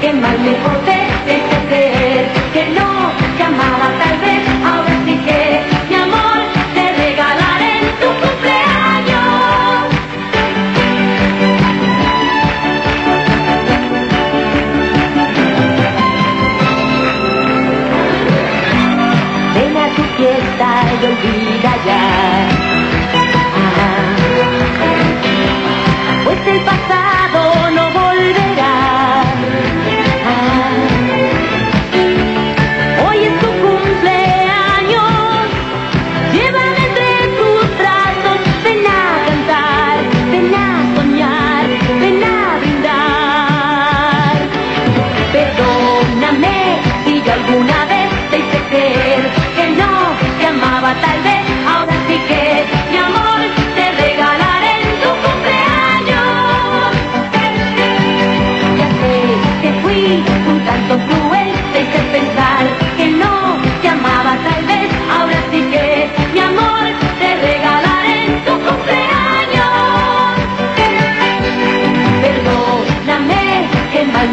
que mal me porté, dejé este creer que no te amaba tal vez, ahora sí que mi amor te regalaré en tu cumpleaños. Ven a tu fiesta y olvida.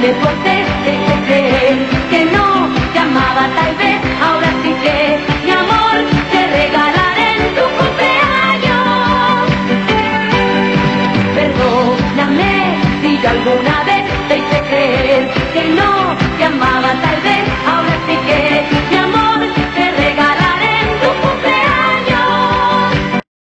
ter você